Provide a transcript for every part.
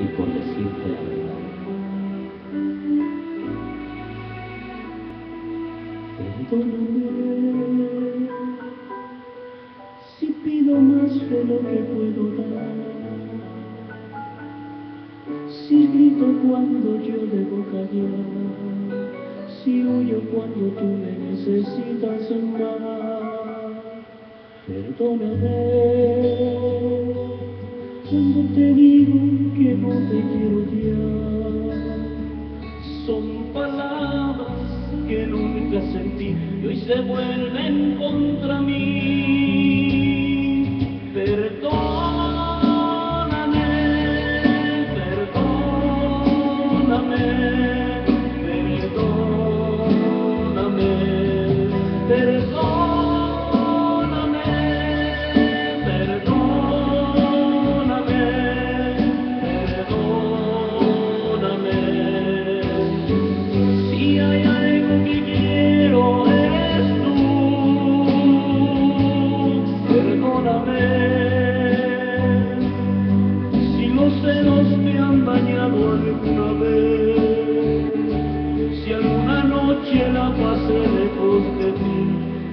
y por decirte la verdad. Perdóname si pido más de lo que puedo dar. Si grito cuando yo debo callar, si huyo cuando tú me necesitas más. Perdóname sentí y hoy se vuelven contra mí.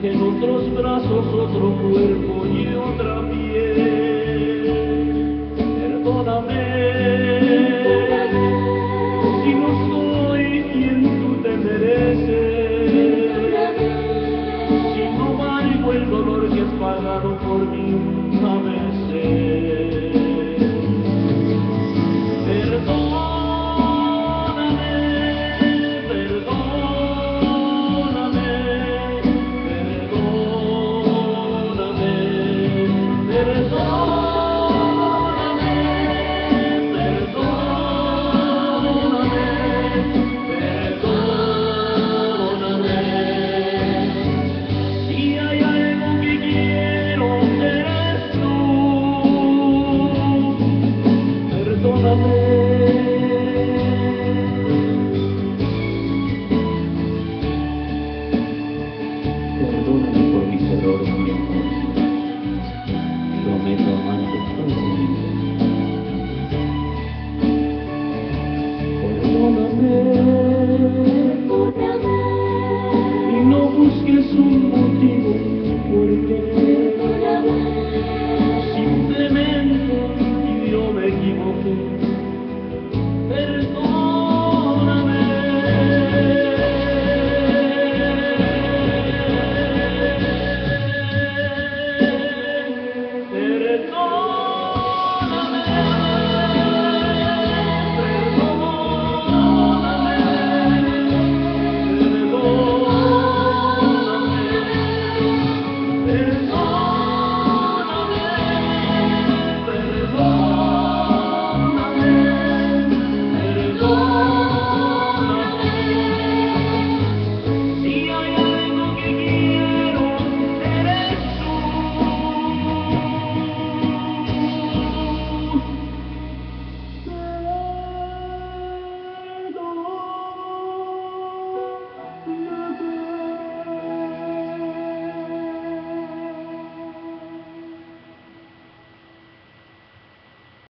En otros brazos otro cuerpo y otra piel, perdóname. Si no soy quien tú te mereces, si no valgo el dolor que has pagado por mí a veces.